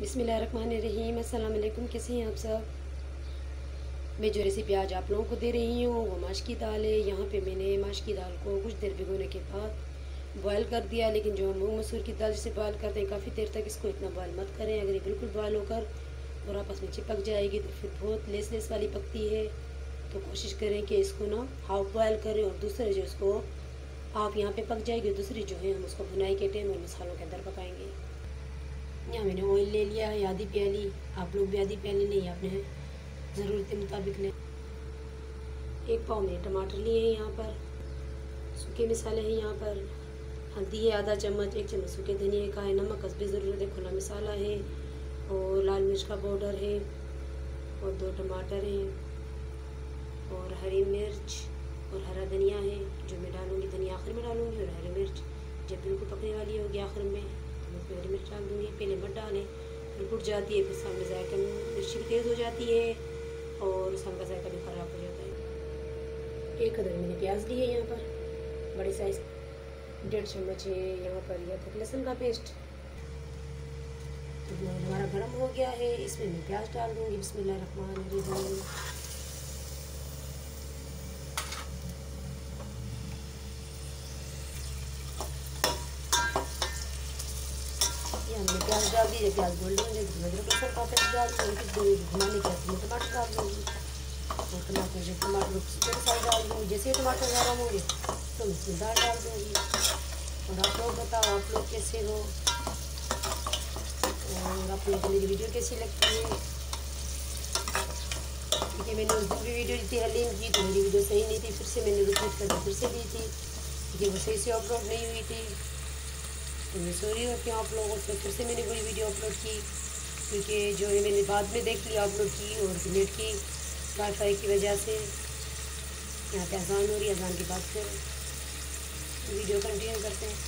बिसमीम अल्लाम कैसे हैं आप सब? मैं जो रेसिपी आज आप लोगों को दे रही हूँ, वो माश की दाल है। यहाँ पे मैंने माश की दाल को कुछ देर भिगोने के बाद बॉयल कर दिया, लेकिन जो मूँग मसूर की दाल जिसे बॉयल करते हैं, काफ़ी देर तक इसको इतना बॉयल मत करें। अगर ये बिल्कुल बॉयल होकर और आपस में चिपक जाएगी तो फिर बहुत लेस लेस वाली पकती है। तो कोशिश करें कि इसको ना हाफ़ बॉयल करें और दूसरे जो इसको आप यहाँ पे पक जाएगी, दूसरी जो है हम उसको बुनाई के टाइम और मसालों के अंदर पकाएँगे। यहाँ मैंने ऑयल ले लिया है आधी प्याली। आप लोग भी आधी प्याली नहीं, आपने ज़रूरत के मुताबिक लें। एक पाव में टमाटर लिए हैं यहाँ पर। सूखे मसाले हैं यहाँ पर। हल्दी है, आधा चम्मच, एक चम्मच सूखे धनिया का है, नमक हसबी ज़रूरत है, खुला मसाला है और लाल मिर्च का पाउडर है और दो टमाटर हैं और हरी मिर्च और हरा धनिया है, जो मैं डालूँगी, धनिया आखिर में डालूँगी और हरी मिर्च, जब बिल्कुल पकने वाली होगी आखिर में। हरी मिर्च डाल दूँगी पहले मत डालें, फिर गुट जाती है, फिर सामने जायका मिर्ची भी तेज़ हो जाती है और सामने जायका भी ख़राब हो जाता है। एक अदर मैंने प्याज ली है यहाँ पर, बड़े साइज़ डेढ़ चम्मच है यहाँ पर, यह तक लहसुन का पेस्ट तो हमारा गर्म हो गया है, इसमें मैं प्याज डाल दूँगी, बिस्मिल्लाह रहमान रहीम। प्याज घुमाने के बाद टमाटर डाल दूँगी और टमाटर टमाटर साइड डाल दूँगी जैसे टमाटर गर्म होंगे तो दाल डाल दूँगी और आप लोग बताओ आप लोग कैसे हो और आप लोग मेरी वीडियो कैसी लगती है क्योंकि मैंने उस दिन भी वीडियो थी हलीम की तो मेरी वीडियो सही नहीं थी फिर से मैंने रिपीट करके फिर से दी थी क्योंकि वो सही से अपलोड नहीं हुई थी तो मैं सॉरी होती हूँ आप लोगों से। फिर से मैंने कोई वीडियो अपलोड की, क्योंकि जो है मैंने बाद में देख लिया अपलोड की और नेट की वाईफाई की वजह से। यहाँ पे आसान हो रही अजान की बात फिर वीडियो कंटिन्यू करते हैं।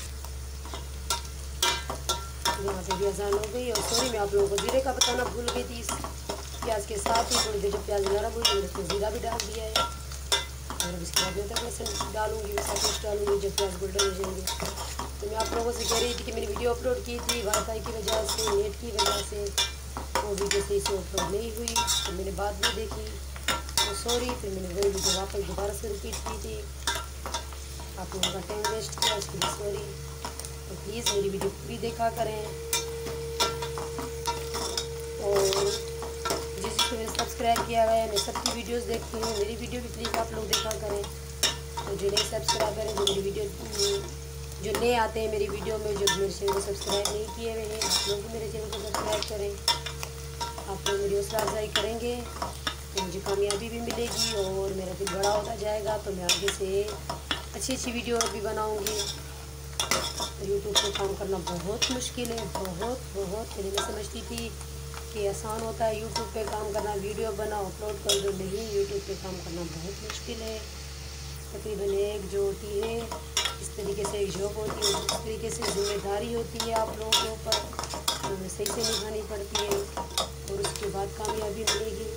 यहाँ पे भी आसान हो गई और सॉरी, मैं आप लोगों को जीरे का बताना भूल गई थी। प्याज के साथ ही थोड़ी देर जब प्याज नरम हुई तो उसमें जीरा भी डाल दिया है। और इसके बाद तक लहसुन डालूँगी, मैं सब कुछ डालूँगी जब प्याज गोल्डन हो जाएँगे। तो मैं आप लोगों से कह रही थी कि मैंने वीडियो अपलोड की थी वाईफाई की वजह से, नेट की वजह से वो वीडियो सही से अपलोड नहीं हुई। तो मैंने बाद में देखी। तो सॉरी फिर मैंने वही वीडियो वापस दोबारा से रिपीट की थी। आप लोगों का टाइम वेस्ट किया, उसके लिए सॉरी तो प्लीज़ मेरी वीडियो पूरी देखा करें। और जिस जिसको मैंने सब्सक्राइब किया है, मैं सबकी वीडियोस देखती हूँ। मेरी वीडियो भी प्लीज़ आप लोग देखा करें। तो जो नए सब्सक्राइबर हैं, जो मेरी वीडियो जो नए आते हैं मेरी वीडियो में, जो मेरे चैनल को सब्सक्राइब नहीं किए हुए हैं, आप लोग भी मेरे चैनल को सब्सक्राइब करें। आप लोग मेरी हौसला अफजाई करेंगे तो मुझे कामयाबी भी मिलेगी और मेरा दिल बड़ा होता जाएगा तो मैं आगे से अच्छी अच्छी वीडियो भी बनाऊँगी। यूट्यूब पर काम करना बहुत मुश्किल है, बहुत बहुत। पहले मैं समझती थी कि आसान होता है यूट्यूब पे काम करना, वीडियो बनाओ अपलोड कर दो, नहीं यूट्यूब पे काम करना बहुत मुश्किल है। तकरीबन एक जो होती है। इस तरीके से जॉब होती है इस तरीके से ज़िम्मेदारी होती है आप लोगों के ऊपर तो सही से निभानी पड़ती है और उसके बाद कामयाबी मिलेगी।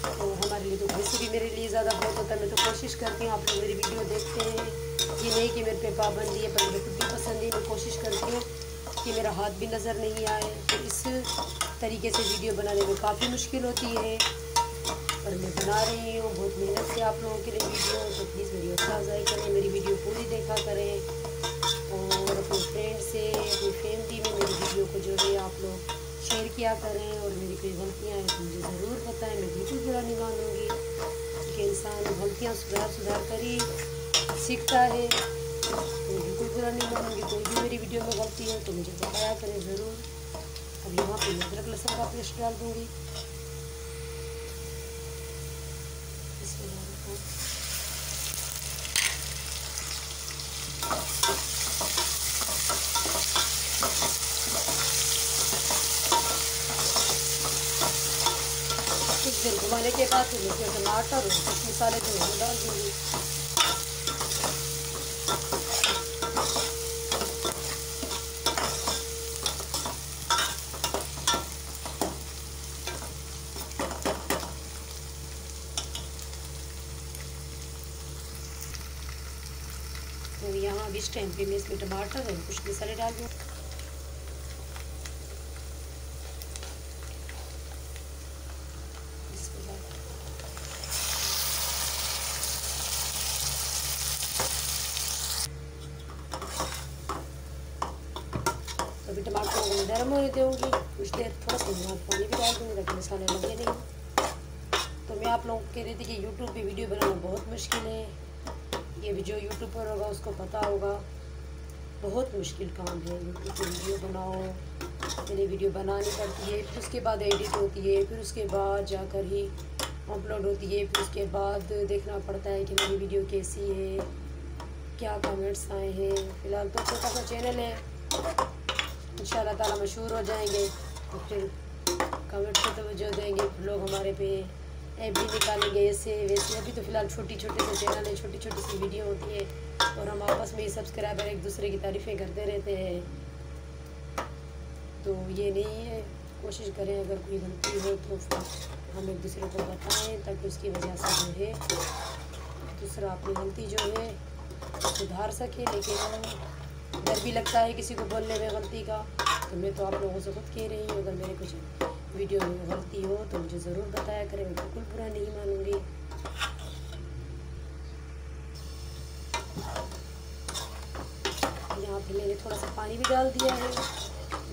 तो हमारे लिए तो वैसे भी मेरे लिए ज़्यादा बहुत होता है। मैं तो कोशिश करती हूँ आप लोग मेरी वीडियो देखते हैं। ये नहीं कि मेरे पे पाबंदी है, पर मुझे खुद भी पसंद है मैं कोशिश करती हूँ कि मेरा हाथ भी नज़र नहीं आए। तो इस तरीके से वीडियो बनाने में काफ़ी मुश्किल होती है। पर मैं बना रही हूँ, बहुत मेहनत से आप लोगों के लिए वीडियो तो प्लीज़ मेरी अच्छा अफजाई करें मेरी वीडियो पूरी देखा करें और अपने फ्रेंड से अपनी फैमिली में मेरी वीडियो को जो है आप लोग शेयर किया करें और मेरी कोई गलतियाँ हैं तो मुझे ज़रूर बताएँ। मैं बिल्कुल बुरा नहीं मानूँगी कि इंसान गलतियाँ सुधार सुधार कर ही सीखता है। तो बिल्कुल बुरा नहीं मानूँगी। कोई भी मेरी वीडियो में गलती है तो मुझे बताया करें ज़रूर। अब यहाँ पर अदरक लहसुन का पेस्ट डाल दूँगी। फिर घुमाने के बाद इसमें टमाटर और कुछ मसाले तो नहीं डाल दूँगी। तो यहाँ अब इस टाइम पे मैं इसमें टमाटर और कुछ मसाले डाल दूँ अभी टमाटर को गर्म होने दूँगी कुछ देर थोड़ा सा पानी भी डाल दूँगी, ताकि मसाले लगे नहीं। तो मैं आप लोगों को कह रही थी कि यूट्यूब पे वीडियो बनाना बहुत मुश्किल है। ये भी जो यूट्यूब पर होगा, उसको पता होगा। बहुत मुश्किल काम है। यूट्यूब पर वीडियो बनाओ। पहले वीडियो बनानी पड़ती है, फिर उसके बाद एडिट होती है, फिर उसके बाद जाकर ही अपलोड होती है, फिर उसके बाद देखना पड़ता है कि मेरी वीडियो कैसी है, क्या कमेंट्स आए हैं। फ़िलहाल तो छोटा सा चैनल है। इन ताला मशहूर हो जाएँगे। तो फिर कमेंट से तवज्जो देंगे लोग हमारे पे। ऐप भी निकालेंगे, ऐसे, वैसे। अभी तो फ़िलहाल छोटी छोटे से चैनल है छोटी छोटी सी वीडियो होती है। और हम आपस में ही सब्सक्राइबर एक दूसरे की तारीफ़ें करते रहते हैं। तो ये नहीं है। कोशिश करें अगर कोई गलती हो तो फिर हम एक दूसरे को बताएँ, ताकि उसकी वजह से जो है, दूसरा अपनी गलती जो है, सुधार सके। लेकिन डर भी लगता है किसी को बोलने में गलती का। तो मैं तो आप लोगों से खुद कह रही हूँ, अगर मेरे कुछ वीडियो में गलती हो तो मुझे ज़रूर बताया करें, मैं बिल्कुल बुरा नहीं मानूँगी। यहाँ पे मैंने थोड़ा सा पानी भी डाल दिया है,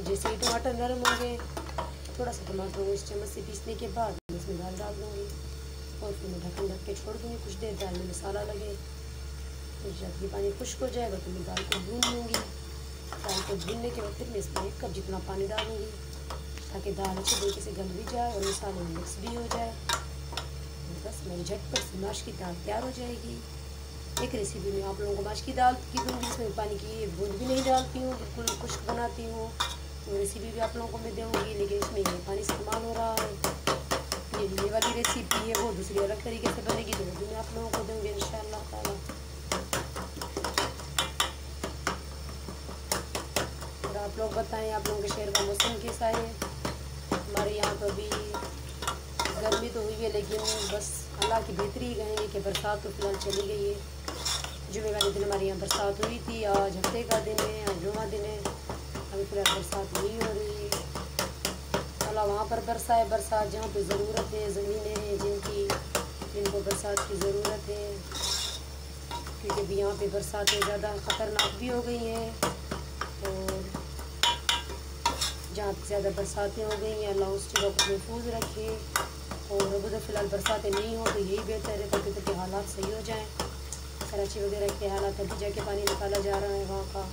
जैसे ही टमाटर नरम होंगे थोड़ा सा टमाटर को इस चम्मच से पीसने के बाद मैं इसमें दाल डाल दूँगी और फिर मैं ढक्कन ढक के छोड़ दूँगी, कुछ देर दाल में मसाला लगे। फिर जब ये पानी खुश्क हो जाएगा तो मैं दाल को भून लूँगी। दाल को भूनने के फिर मैं इसमें एक कप जितना पानी डालूँगी, ताकि दाल अच्छे तरीके से गल भी जाए और मसाले मिक्स भी हो जाए। बस मेरी झटपट से माश की दाल तैयार हो जाएगी। एक रेसिपी में आप लोगों को माश की दाल की दूँगी, इसमें पानी की बूंद भी नहीं डालती हूँ, बिल्कुल खुश्क बनाती हूँ। तो रेसिपी भी आप लोगों को मैं दूँगी, लेकिन इसमें ये पानी इस्तेमाल हो रहा है। ये वाली रेसिपी है, वो दूसरी अलग तरीके से बनेगी तो वो भी मैं आप लोगों को दूँगी इन ताला। आप लोग बताएँ, आप लोगों के शहर का मौसम कैसा है? हमारे यहाँ तो अभी गर्मी तो हुई है, लेकिन बस अल्लाह की बेहतरी ही कहेंगे कि बरसात तो फ़िलहाल चली गई है। जुमे वाले दिन हमारे यहाँ बरसात हुई थी, आज हफ़्ते का दिन है, आज जुमा दिन है। अभी फ़िलहाल बरसात नहीं हो रही है। अल्लाह वहाँ पर बरसा है बरसात जहाँ पर ज़रूरत है, ज़मीनें हैं जिनकी, जिनको बरसात की ज़रूरत है। क्योंकि अभी यहाँ पे बरसातें ज़्यादा ख़तरनाक भी हो गई हैं और जहाँ ज़्यादा बरसातें हो गई हैं अल्लाह उस जगह को महफूज रखे और उधर फ़िलहाल बरसातें नहीं हो तो यही बेहतर है ताकि उधर के हालात सही हो जाएँ। कराची वगैरह के हालात अभी जाके पानी निकाला जा रहा है वहाँ का।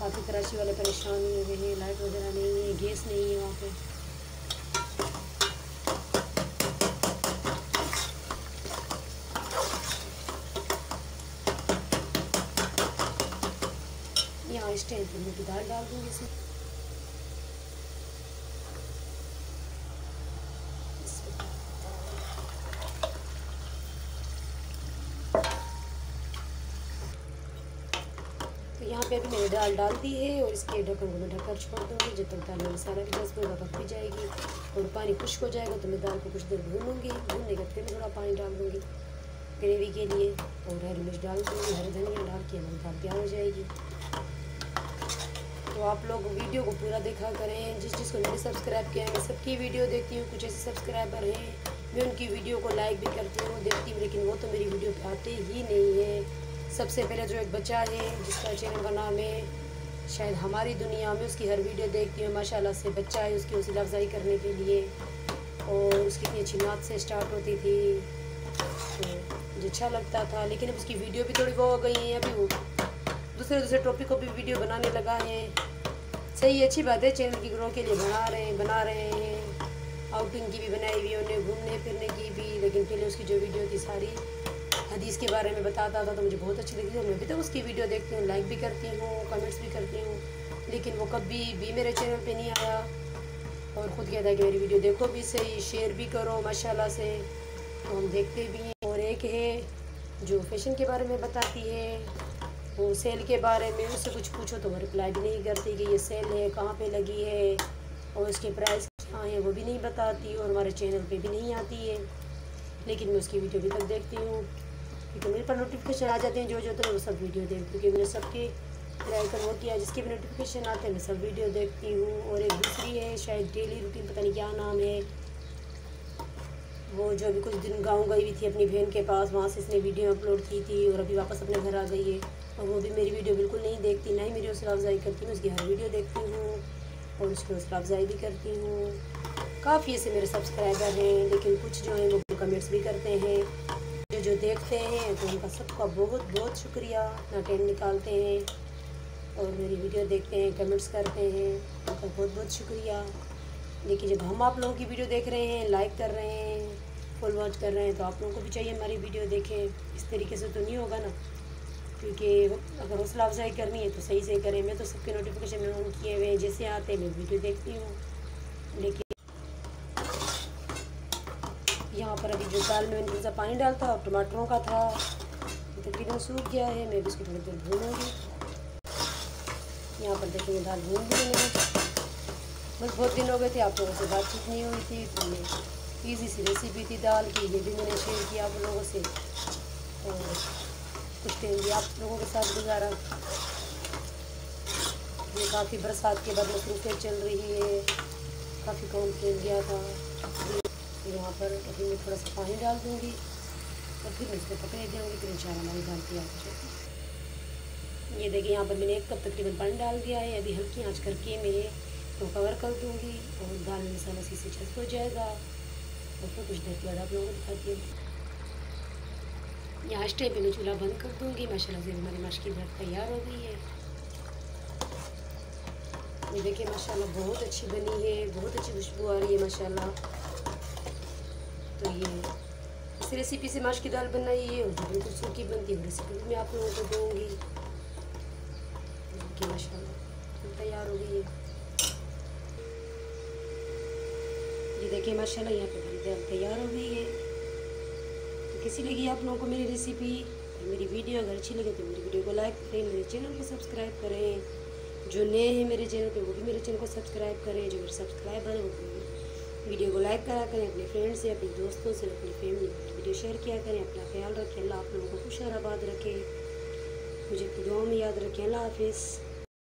काफ़ी कराची वाले परेशान हुए हुए हैं, लाइट वगैरह नहीं है, गैस नहीं है वहाँ पर यहाँ पर मैं दाल डाल दूँगी इसे यहाँ पे अभी मैंने दाल डाल दी है और इसके ढक्कन को मैं ढककर छोड़ दूँगी जब तक दाल में मसाला भी जज्ब होगा पक भी जाएगी और पानी खुश्क हो जाएगा तो मैं दाल को कुछ देर भूनूँगी। भूनने के फिर थोड़ा पानी डाल दूँगी ग्रेवी के लिए और हरी मिर्च डाल दूँगी, हरी धनिया डाल के हमारी दाल तैयार हो जाएगी। तो आप लोग वीडियो को पूरा देखा करें। जिस जिसको मैंने सब्सक्राइब किया है, मैं सबकी वीडियो देखती हूँ। कुछ ऐसे सब्सक्राइबर हैं, मैं उनकी वीडियो को लाइक भी करती हूँ, देखती हूँ, लेकिन वो तो मेरी वीडियो पे आते ही नहीं है। सबसे पहले जो एक बच्चा है, जिसका चैनल का नाम है, शायद हमारी दुनिया में उसकी हर वीडियो देखती हूँ, माशाल्लाह से बच्चा है उसकी हौसला अफजाई करने के लिए। और उसकी इतनी अच्छी नात से स्टार्ट होती थी। तो मुझे अच्छा लगता था, लेकिन अब उसकी वीडियो भी थोड़ी वो हो गई है, अभी वो दूसरे दूसरे टॉपिक को भी वीडियो बनाने लगा है। सही अच्छी बात है, चैनल की ग्रो के लिए बना रहे हैं, बना रहे हैं। आउटिंग की भी बनाई हुई उन्हें घूमने फिरने की भी, लेकिन पहले उसकी जो वीडियो थी सारी हदीस के बारे में बताता था तो मुझे बहुत अच्छी लगी मैं भी तो उसकी वीडियो देखती हूँ लाइक भी करती हूँ कमेंट्स भी करती हूँ, लेकिन वो कभी भी मेरे चैनल पे नहीं आया। और ख़ुद कहता है कि मेरी वीडियो देखो भी सही शेयर भी करो, माशाल्लाह से। तो हम देखते भी हैं। और एक है जो फ़ैशन के बारे में बताती है, वो सेल के बारे में उससे कुछ पूछो तो वो रिप्लाई भी नहीं करती कि ये सेल है, कहाँ पे लगी है? और उसके प्राइस कहाँ है, वो भी नहीं बताती और हमारे चैनल पे भी नहीं आती है। लेकिन मैं उसकी वीडियो भी तक देखती हूँ। क्योंकि मेरे पर नोटिफिकेशन आ जाते हैं, जो जो तो मैं सब वीडियो देखती हूँ। क्योंकि मैंने सबके आइकन वो किया, जिसके भी नोटिफिकेशन आते हैं, मैं सब वीडियो देखती हूँ। और एक दूसरी है, शायद डेली रूटीन पता नहीं क्या नाम है। वो जो अभी कुछ दिन गाँव गई हुई थी अपनी बहन के पास, वहाँ से इसने वीडियो अपलोड की थी और अभी वापस अपने घर आ गई है। और वो भी मेरी वीडियो बिल्कुल नहीं देखती, ना ही मेरी हौसला अफजाई करती हूँ उसकी हर वीडियो देखती हूँ। और उसकी हौसला अफजाई भी करती हूँ। काफ़ी ऐसे मेरे सब्सक्राइबर हैं, लेकिन कुछ जो हैं वो कमेंट्स भी करते हैं। जो देखते हैं तो उनका सबका बहुत बहुत शुक्रिया। अपना टाइम निकालते हैं और मेरी वीडियो देखते हैं कमेंट्स करते हैं, उनका बहुत बहुत शुक्रिया। लेकिन जब हम आप लोगों की वीडियो देख रहे हैं लाइक कर रहे हैं फुल वॉच कर रहे हैं तो आप लोगों को भी चाहिए हमारी वीडियो देखें। इस तरीके से तो नहीं होगा ना? क्योंकि अगर हौसला अफजाई करनी है तो सही से करें। मैं तो सबके नोटिफिकेशन में ऑन किए हुए हैं, जैसे आते हैं, मैं वीडियो देखती हूँ। लेकिन यहाँ पर अभी जो दाल में मैंने सा पानी डाल था और टमाटरों का था। तकरीबन सूख गया है, मैं भी इसको थोड़ी देर भूनूँगी। यहाँ पर देखेंगे दाल भून भी मैंने। बस बहुत दिन हो गए थे, आप लोगों से बातचीत नहीं हुई थी तो ये ईजी सी रेसिपी थी दाल की, ये भी मैंने शेयर किया आप लोगों से। और कुछ टाइम भी आप लोगों के साथ गुजारा। ये काफ़ी बरसात के बाद मसरूफियत चल रही है। काफ़ी कौन खेल गया था। यहाँ पर अभी मैं थोड़ा सा पानी डाल दूँगी और फिर मैं इसको पकड़े देंगे फिर इंशाल्लाह हमारी दाल तैयार हो जाएगी ये देखिए, यहाँ पर मैंने एक कप तकरीबन पानी डाल दिया है। अभी हल्की आँच करके मैं इसको कवर कर दूँगी और दाल मसाला सी से छस हो जाएगा। और फिर कुछ देर के बाद आप लोगों को दिखाती हूँ। यहाँ स्टे पे मैं चूल्हा बंद कर दूँगी। माशाल्लाह से हमारी माश की दाल तैयार हो गई है। ये देखिए, माशाल्लाह बहुत अच्छी बनी है, बहुत अच्छी खुशबू आ रही है, माशाल्लाह। तो ये इस रेसिपी से माश की दाल बनाई है और बिल्कुल सूखी बनती है रेसिपी भी मैं आप लोगों को दूँगी। माशाल्लाह तैयार हो गई है। ये देखिए, माशाल्लाह, यहाँ पे हमारी दाल तैयार हो गई है। तो किसी लगी आप लोगों को मेरी रेसिपी मेरी वीडियो अगर अच्छी लगे तो मेरी वीडियो को लाइक करें, मेरे चैनल को सब्सक्राइब करें। जो नए हैं मेरे चैनल पे, वो भी मेरे चैनल को सब्सक्राइब करें। जो मेरे सब्सक्राइबर हैं, वो वीडियो को लाइक करा करें, अपने फ्रेंड से अपने दोस्तों से अपनी फैमिली में वीडियो शेयर किया करें, अपना ख्याल रखें, अल्लाह आप लोगों को खुश आबाद रखें। मुझे अपनी दुआ में याद रखें, अल्लाह हाफिज़।